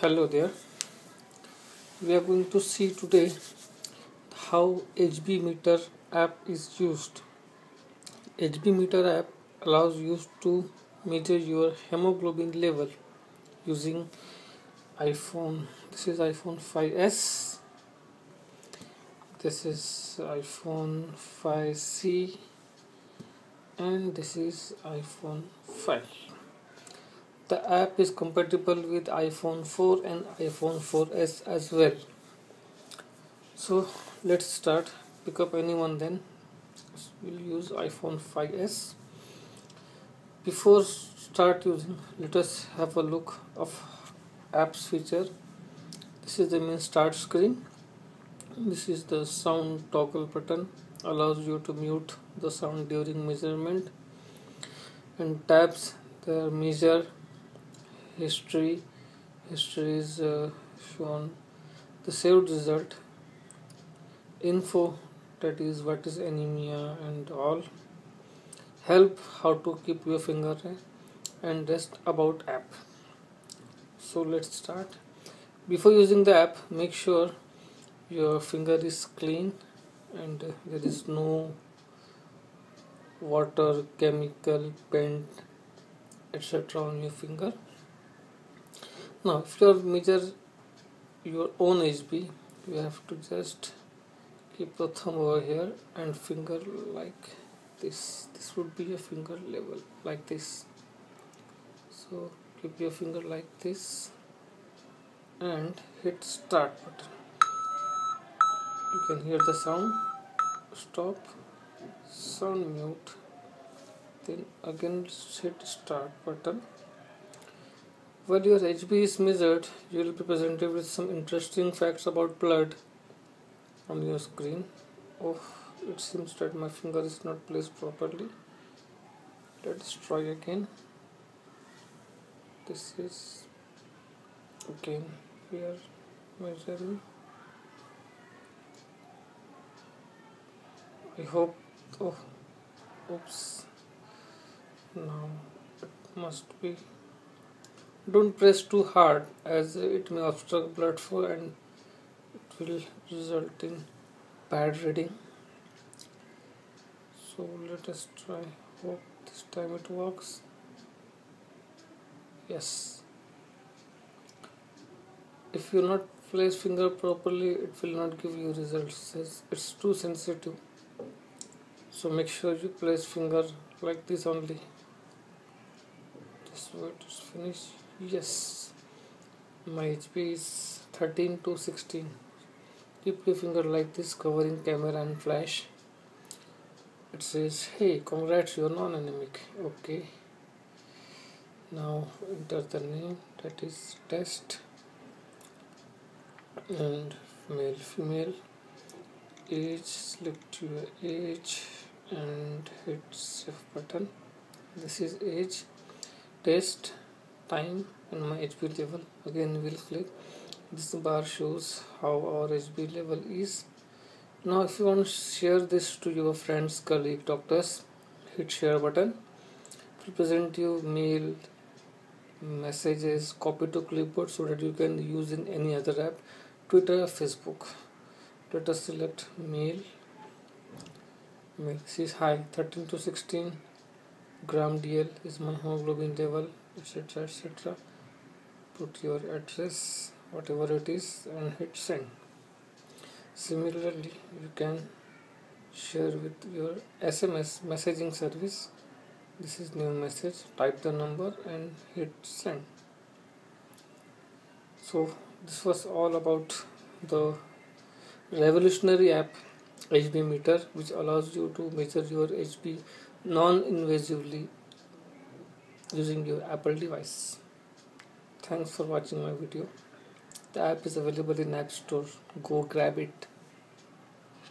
hello there. We are going to see today how HB meter app is used. HB meter app allows you to measure your hemoglobin level using iPhone. This is iPhone 5s this is iPhone 5c and this is iPhone 5 the app is compatible with iPhone 4 and iPhone 4s as well. So let's start. Pick up anyone then. We'll use iPhone 5s before start using let us have a look of apps feature. This is the main start screen. This is the sound toggle button. Allows you to mute the sound during measurement. And tabs the measure history history is uh, shown. The saved result info that is what is anemia and all. Help how to keep your finger and rest about app. So let's start. Before using the app make sure your finger is clean and there is no water chemical paint etc on your finger now if you measure your own HB you have to just keep the thumb over here and finger like this. This would be your finger level like this. So keep your finger like this and hit start button. You can hear the sound. Stop. Sound mute. Then again hit start button while your HB is measured, you will be presented with some interesting facts about blood on your screen. Oh, it seems that my finger is not placed properly. Let's try again. This is again we are measuring. I hope. Oh, oops. Now it must be don't press too hard as it may obstruct blood flow and it will result in bad reading. So let us try. Hope this time it works. Yes. If you not place finger properly it will not give you results. It's too sensitive. So make sure you place finger like this only. This way to finish yes. My HB is 13 to 16 keep your finger like this covering camera and flash. It says hey congrats you're non-anemic. Okay. Now enter the name that is test. And male female. Age select your age and hit save button. This is age. Test time and my HB level. Again we'll click. This bar shows how our HB level is. Now if you want to share this to your friends colleague doctors hit share button. It will present you mail messages copy to clipboard so that you can use in any other app. Twitter facebook. Let us select mail. Mail. Says hi 13 to 16 gram dl is my hemoglobin level etc etc put your address whatever it is and hit send. Similarly you can share with your SMS messaging service. This is new message. Type the number and hit send. So this was all about the revolutionary app HB meter which allows you to measure your HB non-invasively using your Apple device. Thanks for watching my video. The app is available in App Store. Go grab it.